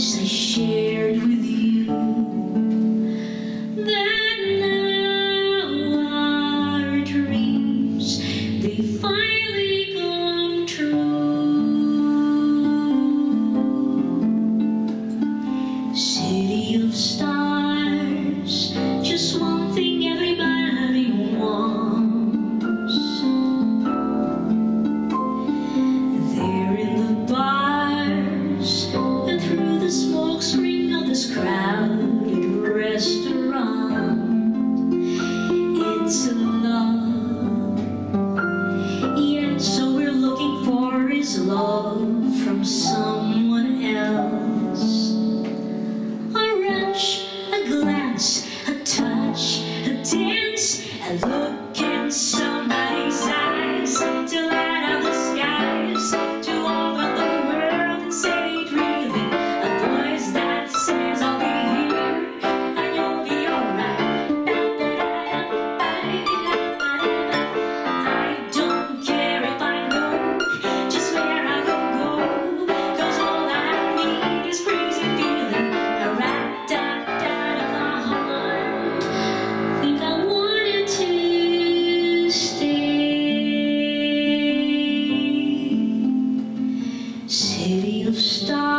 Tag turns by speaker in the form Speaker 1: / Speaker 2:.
Speaker 1: I shared with you that now our dreams they finally come true. City of stars. it's love. Yes, so we're looking for is love from someone else. A rush, a glance, a touch, a dance, a look. city of stars.